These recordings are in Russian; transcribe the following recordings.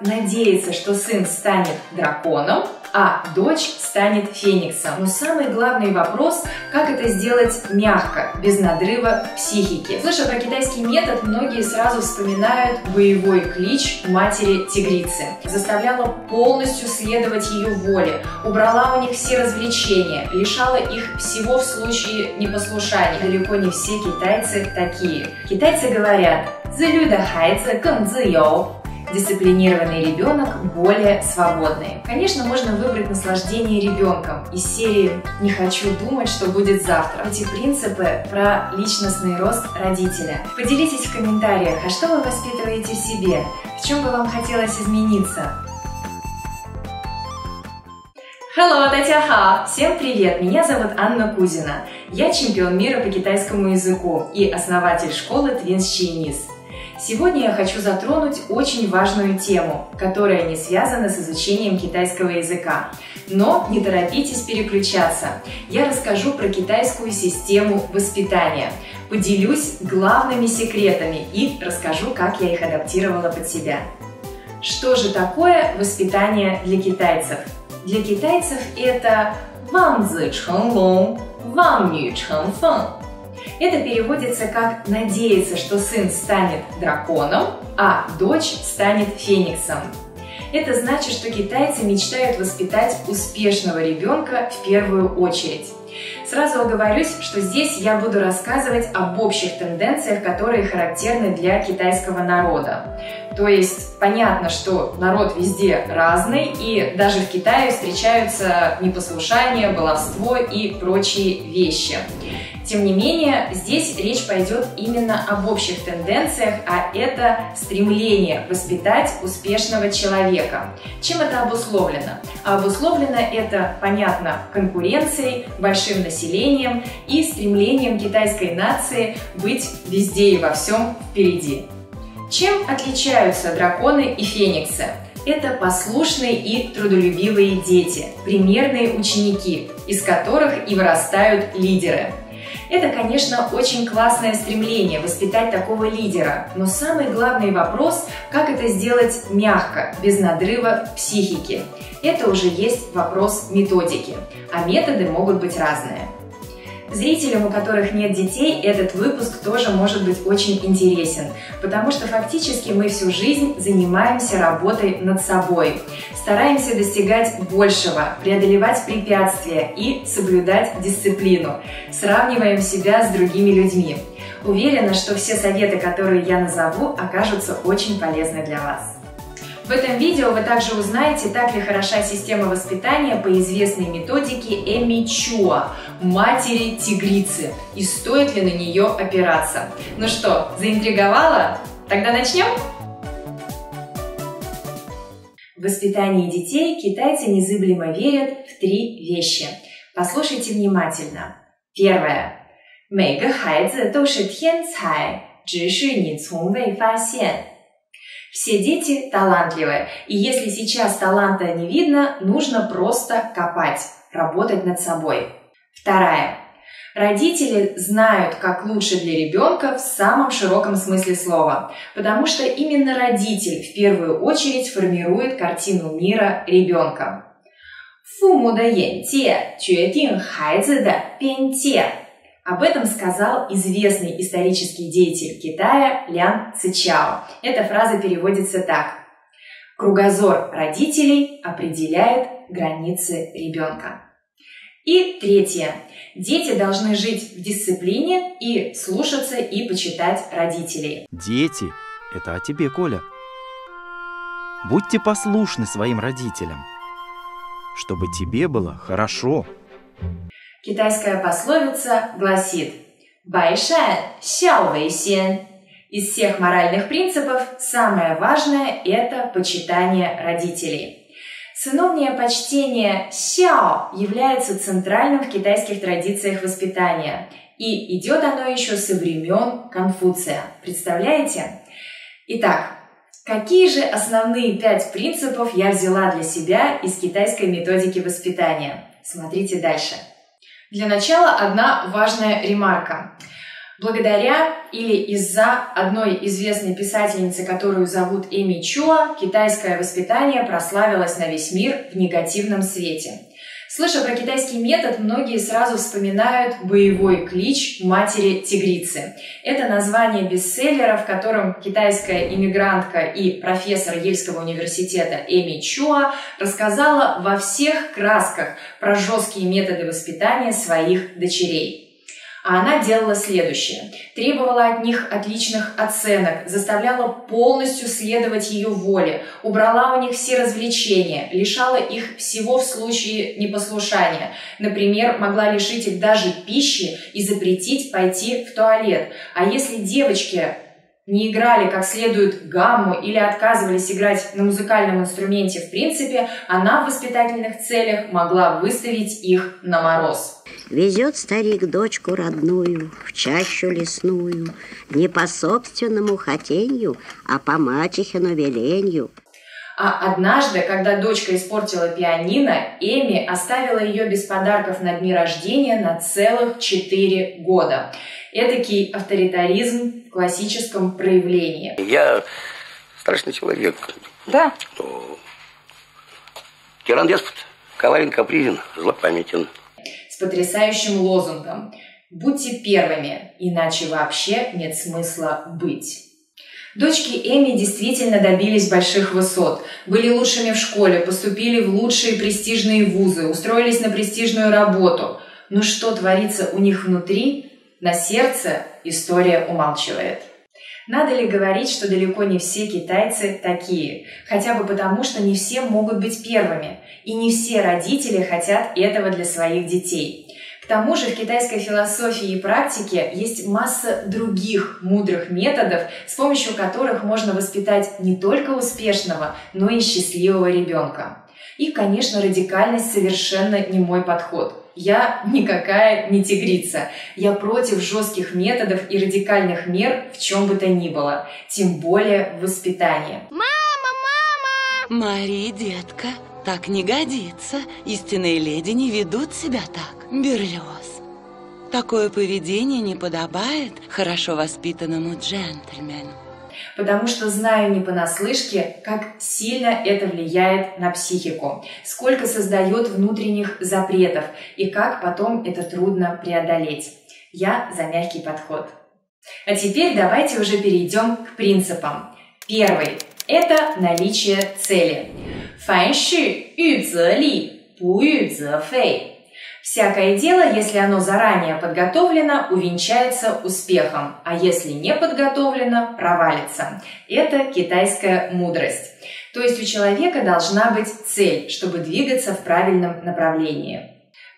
надеется, что сын станет драконом, а дочь станет фениксом. Но самый главный вопрос, как это сделать мягко, без надрыва психики. Слыша про китайский метод, многие сразу вспоминают боевой клич матери тигрицы. Заставляла полностью следовать ее воле, убрала у них все развлечения, лишала их всего в случае непослушания. Далеко не все китайцы такие. Китайцы говорят «зелю да хайцы кэн дисциплинированный ребенок более свободный. Конечно, можно выбрать наслаждение ребенком из серии «Не хочу думать, что будет завтра». Эти принципы про личностный рост родителя. Поделитесь в комментариях, а что вы воспитываете в себе? В чем бы вам хотелось измениться? Hello, Татьяха! Всем привет! Меня зовут Анна Кузина. Я чемпион мира по китайскому языку и основатель школы Twins Chinese. Сегодня я хочу затронуть очень важную тему, которая не связана с изучением китайского языка. Но не торопитесь переключаться. Я расскажу про китайскую систему воспитания, поделюсь главными секретами и расскажу, как я их адаптировала под себя. Что же такое воспитание для китайцев? Для китайцев это «ван цзы чэн лонг», это переводится как «надеяться, что сын станет драконом, а дочь станет фениксом». Это значит, что китайцы мечтают воспитать успешного ребенка в первую очередь. Сразу оговорюсь, что здесь я буду рассказывать об общих тенденциях, которые характерны для китайского народа. То есть понятно, что народ везде разный, и даже в Китае встречаются непослушание, баловство и прочие вещи. Тем не менее, здесь речь пойдет именно об общих тенденциях, а это стремление воспитать успешного человека. Чем это обусловлено? А обусловлено это, понятно, конкуренцией, большим населением и стремлением китайской нации быть везде и во всем впереди. Чем отличаются драконы и фениксы? Это послушные и трудолюбивые дети, примерные ученики, из которых и вырастают лидеры – это, конечно, очень классное стремление воспитать такого лидера, но самый главный вопрос, как это сделать мягко, без надрыва психики. Это уже есть вопрос методики, а методы могут быть разные. Зрителям, у которых нет детей, этот выпуск тоже может быть очень интересен, потому что фактически мы всю жизнь занимаемся работой над собой, стараемся достигать большего, преодолевать препятствия и соблюдать дисциплину, сравниваем себя с другими людьми. Уверена, что все советы, которые я назову, окажутся очень полезны для вас. В этом видео вы также узнаете, так ли хороша система воспитания по известной методике Эми Чуа, матери тигрицы, и стоит ли на нее опираться. Ну что, заинтриговала? Тогда начнем? В воспитании детей китайцы незыблемо верят в три вещи. Послушайте внимательно. Первое. 每个孩子都是天才，只是你从未发现。 все дети талантливые, и если сейчас таланта не видно, нужно просто копать, работать над собой. Вторая. Родители знают, как лучше для ребенка в самом широком смысле слова, потому что именно родитель в первую очередь формирует картину мира ребенка. 父母的眼界决定孩子的边界。 Об этом сказал известный исторический деятель Китая Лян Цичао. Эта фраза переводится так. Кругозор родителей определяет границы ребенка. И третье. Дети должны жить в дисциплине и слушаться и почитать родителей. Дети – это о тебе, Коля. Будьте послушны своим родителям, чтобы тебе было хорошо. Китайская пословица гласит «Байшан сяо вэй сен». Из всех моральных принципов самое важное – это почитание родителей. Сыновнее почтение сяо является центральным в китайских традициях воспитания, и идет оно еще со времен Конфуция. Представляете? Итак, какие же основные пять принципов я взяла для себя из китайской методики воспитания? Смотрите дальше. Для начала одна важная ремарка. Благодаря или из-за одной известной писательницы, которую зовут Эми Чуа, китайское воспитание прославилось на весь мир в негативном свете. Слыша про китайский метод, многие сразу вспоминают боевой клич матери тигрицы. Это название бестселлера, в котором китайская иммигрантка и профессор Ельского университета Эми Чуа рассказала во всех красках про жесткие методы воспитания своих дочерей. А она делала следующее. Требовала от них отличных оценок, заставляла полностью следовать ее воле, убрала у них все развлечения, лишала их всего в случае непослушания. Например, могла лишить их даже пищи и запретить пойти в туалет. А если девочки не играли как следует гамму или отказывались играть на музыкальном инструменте в принципе, она в воспитательных целях могла выставить их на мороз. Везет старик дочку родную в чащу лесную, Не по собственному хотенью, а по мачехину веленью. А однажды, когда дочка испортила пианино, Эми оставила ее без подарков на дни рождения на целых четыре года. Этакий авторитаризм классическом проявлении. Я страшный человек. Да? Тиран деспот, коварен, капризен, злопамятен. С потрясающим лозунгом «Будьте первыми, иначе вообще нет смысла быть». Дочки Эми действительно добились больших высот, были лучшими в школе, поступили в лучшие престижные вузы, устроились на престижную работу. Но что творится у них внутри, на сердце история умалчивает. Надо ли говорить, что далеко не все китайцы такие? Хотя бы потому, что не все могут быть первыми, и не все родители хотят этого для своих детей. К тому же в китайской философии и практике есть масса других мудрых методов, с помощью которых можно воспитать не только успешного, но и счастливого ребенка. И, конечно, радикальность совершенно не мой подход – я никакая не тигрица. Я против жестких методов и радикальных мер в чем бы то ни было, тем более в воспитании. Мама, мама! Мари, детка, так не годится. Истинные леди не ведут себя так. Берлиоз. Такое поведение не подобает хорошо воспитанному джентльмену потому что знаю не понаслышке, как сильно это влияет на психику, сколько создает внутренних запретов и как потом это трудно преодолеть. Я за мягкий подход. А теперь давайте уже перейдем к принципам. Первый – это наличие цели. 凡事预则立，不预则废。 Всякое дело, если оно заранее подготовлено, увенчается успехом, а если не подготовлено, провалится. Это китайская мудрость. То есть у человека должна быть цель, чтобы двигаться в правильном направлении.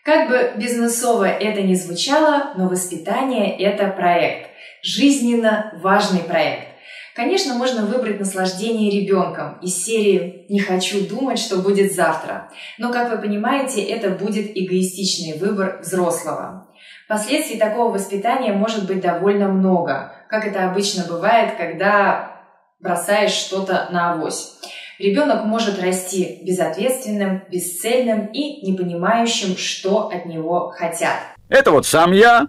Как бы бизнесово это ни звучало, но воспитание – это проект. Жизненно важный проект. Конечно, можно выбрать наслаждение ребенком из серии «Не хочу думать, что будет завтра». Но, как вы понимаете, это будет эгоистичный выбор взрослого. Последствий такого воспитания может быть довольно много, как это обычно бывает, когда бросаешь что-то на авось. Ребенок может расти безответственным, бесцельным и не понимающим, что от него хотят. Это вот сам я,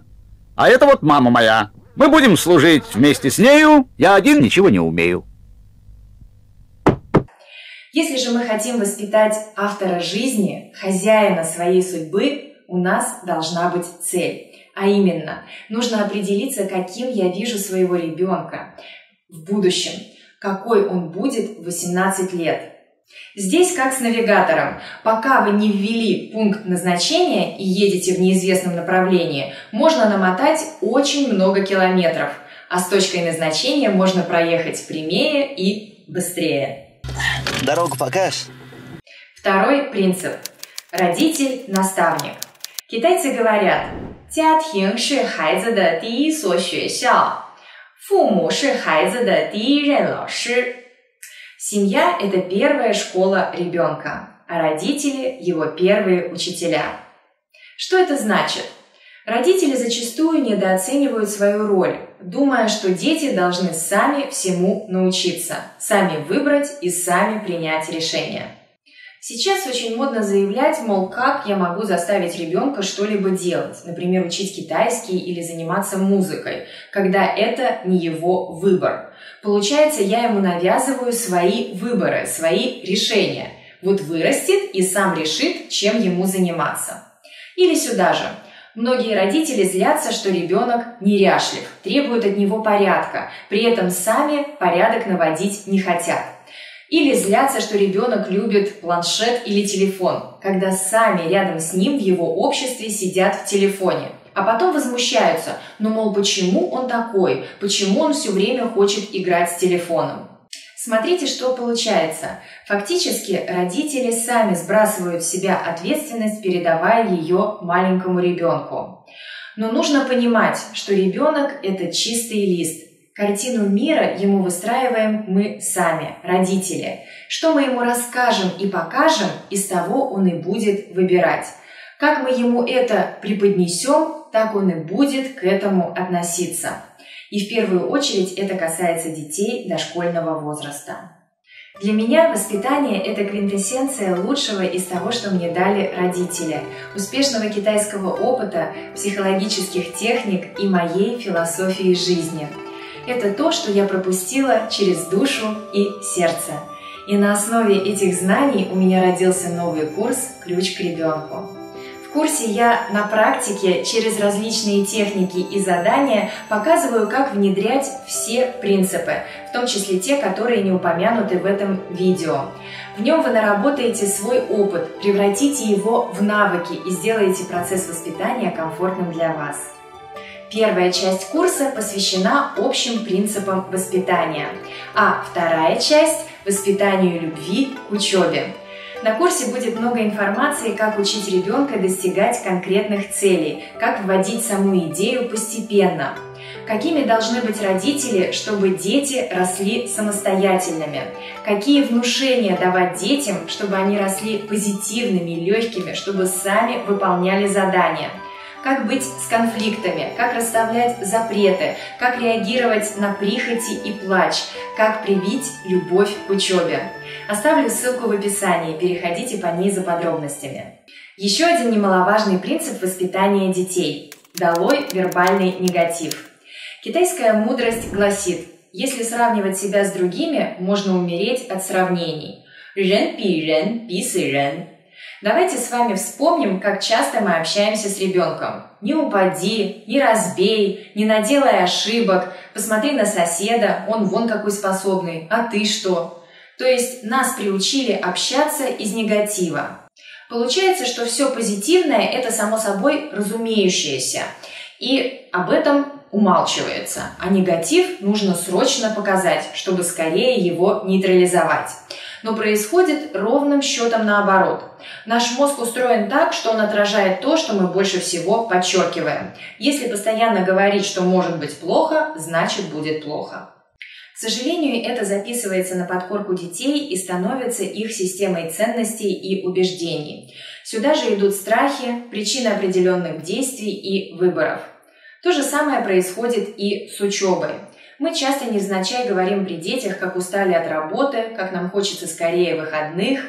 а это вот мама моя. Мы будем служить вместе с нею, я один ничего не умею. Если же мы хотим воспитать автора жизни, хозяина своей судьбы, у нас должна быть цель. А именно, нужно определиться, каким я вижу своего ребенка в будущем, какой он будет в 18 лет – Здесь как с навигатором. Пока вы не ввели пункт назначения и едете в неизвестном направлении, можно намотать очень много километров, а с точкой назначения можно проехать прямее и быстрее. Дорогу покажешь? Второй принцип. Родитель-наставник. Китайцы говорят, 家庭是孩子的第一所学校，父母是孩子的第一任老师。 Семья – это первая школа ребенка, а родители – его первые учителя. Что это значит? Родители зачастую недооценивают свою роль, думая, что дети должны сами всему научиться, сами выбрать и сами принять решение. Сейчас очень модно заявлять, мол, как я могу заставить ребенка что-либо делать, например, учить китайский или заниматься музыкой, когда это не его выбор. Получается, я ему навязываю свои выборы, свои решения. Вот вырастет и сам решит, чем ему заниматься. Или сюда же. Многие родители злятся, что ребенок неряшлив, требуют от него порядка, при этом сами порядок наводить не хотят. Или злятся, что ребенок любит планшет или телефон, когда сами рядом с ним в его обществе сидят в телефоне. А потом возмущаются, ну мол, почему он такой, почему он все время хочет играть с телефоном. Смотрите, что получается. Фактически родители сами сбрасывают с себя ответственность, передавая ее маленькому ребенку. Но нужно понимать, что ребенок – это чистый лист, Картину мира ему выстраиваем мы сами, родители. Что мы ему расскажем и покажем, из того он и будет выбирать. Как мы ему это преподнесем, так он и будет к этому относиться. И в первую очередь это касается детей дошкольного возраста. Для меня воспитание – это квинтэссенция лучшего из того, что мне дали родители, успешного китайского опыта, психологических техник и моей философии жизни – это то, что я пропустила через душу и сердце. И на основе этих знаний у меня родился новый курс «Ключ к ребенку». В курсе я на практике через различные техники и задания показываю, как внедрять все принципы, в том числе те, которые не упомянуты в этом видео. В нем вы наработаете свой опыт, превратите его в навыки и сделаете процесс воспитания комфортным для вас. Первая часть курса посвящена общим принципам воспитания, а вторая часть – воспитанию любви к учебе. На курсе будет много информации, как учить ребенка достигать конкретных целей, как вводить саму идею постепенно, какими должны быть родители, чтобы дети росли самостоятельными, какие внушения давать детям, чтобы они росли позитивными и легкими, чтобы сами выполняли задания – как быть с конфликтами, как расставлять запреты, как реагировать на прихоти и плач, как привить любовь к учебе. Оставлю ссылку в описании, переходите по ней за подробностями. Еще один немаловажный принцип воспитания детей – долой вербальный негатив. Китайская мудрость гласит, если сравнивать себя с другими, можно умереть от сравнений. Рен пи рен, пи рен. Давайте с вами вспомним, как часто мы общаемся с ребенком. Не упади, не разбей, не наделай ошибок, посмотри на соседа, он вон какой способный, а ты что? То есть нас приучили общаться из негатива. Получается, что все позитивное – это само собой разумеющееся. И об этом умалчивается. А негатив нужно срочно показать, чтобы скорее его нейтрализовать но происходит ровным счетом наоборот. Наш мозг устроен так, что он отражает то, что мы больше всего подчеркиваем. Если постоянно говорить, что может быть плохо, значит будет плохо. К сожалению, это записывается на подкорку детей и становится их системой ценностей и убеждений. Сюда же идут страхи, причины определенных действий и выборов. То же самое происходит и с учебой. Мы часто невзначай говорим при детях, как устали от работы, как нам хочется скорее выходных.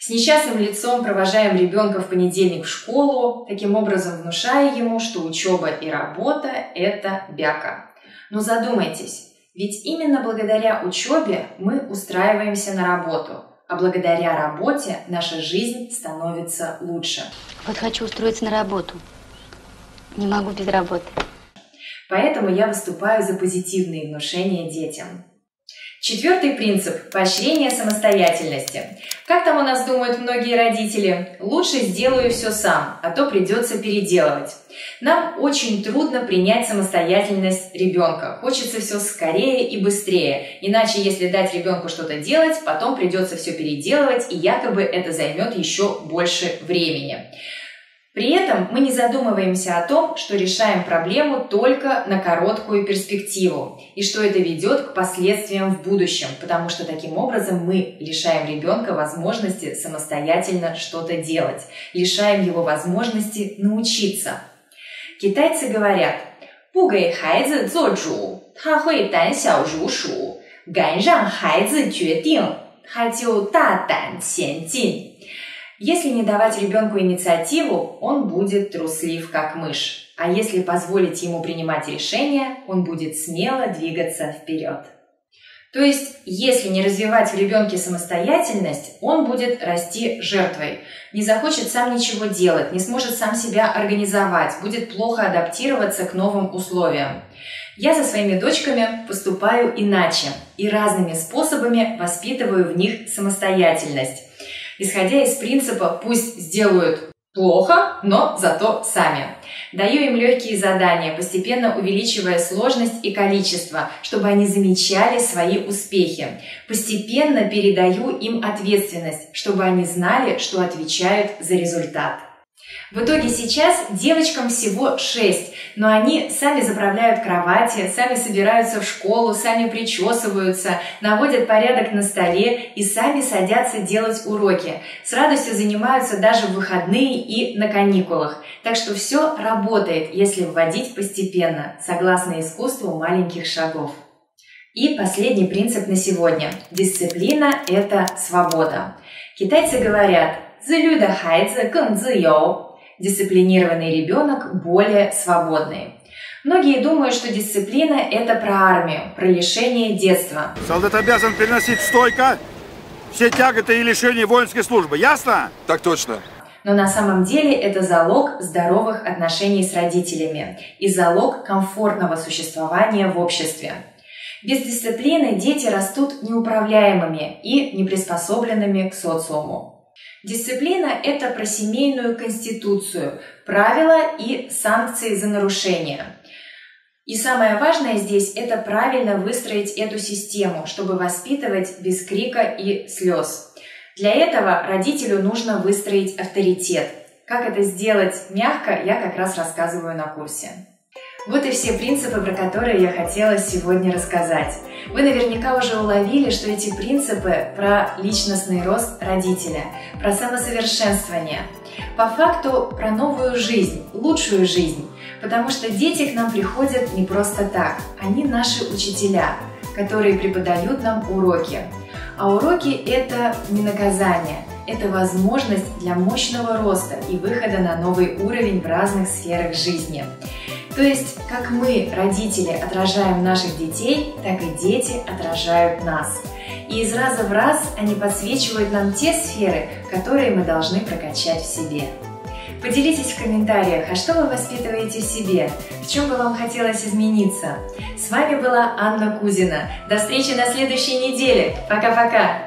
С несчастным лицом провожаем ребенка в понедельник в школу, таким образом внушая ему, что учеба и работа – это бяка. Но задумайтесь, ведь именно благодаря учебе мы устраиваемся на работу, а благодаря работе наша жизнь становится лучше. Вот хочу устроиться на работу. Не могу без работы. Поэтому я выступаю за позитивные внушения детям. Четвертый принцип – поощрение самостоятельности. Как там у нас думают многие родители? Лучше сделаю все сам, а то придется переделывать. Нам очень трудно принять самостоятельность ребенка. Хочется все скорее и быстрее. Иначе, если дать ребенку что-то делать, потом придется все переделывать, и якобы это займет еще больше времени. При этом мы не задумываемся о том, что решаем проблему только на короткую перспективу и что это ведет к последствиям в будущем, потому что таким образом мы лишаем ребенка возможности самостоятельно что-то делать, лишаем его возможности научиться. Китайцы говорят, 不给孩子做主，他会胆小如鼠；敢让孩子决定， хочу та дан » Если не давать ребенку инициативу, он будет труслив, как мышь. А если позволить ему принимать решения, он будет смело двигаться вперед. То есть, если не развивать в ребенке самостоятельность, он будет расти жертвой, не захочет сам ничего делать, не сможет сам себя организовать, будет плохо адаптироваться к новым условиям. Я со своими дочками поступаю иначе и разными способами воспитываю в них самостоятельность, исходя из принципа «пусть сделают плохо, но зато сами». Даю им легкие задания, постепенно увеличивая сложность и количество, чтобы они замечали свои успехи. Постепенно передаю им ответственность, чтобы они знали, что отвечают за результат. В итоге сейчас девочкам всего 6, но они сами заправляют кровати, сами собираются в школу, сами причесываются, наводят порядок на столе и сами садятся делать уроки. С радостью занимаются даже в выходные и на каникулах. Так что все работает, если вводить постепенно, согласно искусству маленьких шагов. И последний принцип на сегодня. Дисциплина – это свобода. Китайцы говорят –自律的孩子更自由。дисциплинированный ребенок более свободный. Многие думают, что дисциплина – это про армию, про лишение детства. Солдат обязан приносить стойко все тяготы и лишения воинской службы. Ясно? Так точно. Но на самом деле это залог здоровых отношений с родителями и залог комфортного существования в обществе. Без дисциплины дети растут неуправляемыми и неприспособленными к социуму. Дисциплина – это про семейную конституцию, правила и санкции за нарушение. И самое важное здесь – это правильно выстроить эту систему, чтобы воспитывать без крика и слез. Для этого родителю нужно выстроить авторитет. Как это сделать мягко, я как раз рассказываю на курсе. Вот и все принципы, про которые я хотела сегодня рассказать. Вы наверняка уже уловили, что эти принципы про личностный рост родителя, про самосовершенствование. По факту про новую жизнь, лучшую жизнь. Потому что дети к нам приходят не просто так. Они наши учителя, которые преподают нам уроки. А уроки – это не наказание, это возможность для мощного роста и выхода на новый уровень в разных сферах жизни. То есть, как мы, родители, отражаем наших детей, так и дети отражают нас. И из раза в раз они подсвечивают нам те сферы, которые мы должны прокачать в себе. Поделитесь в комментариях, а что вы воспитываете в себе? В чем бы вам хотелось измениться? С вами была Анна Кузина. До встречи на следующей неделе. Пока-пока!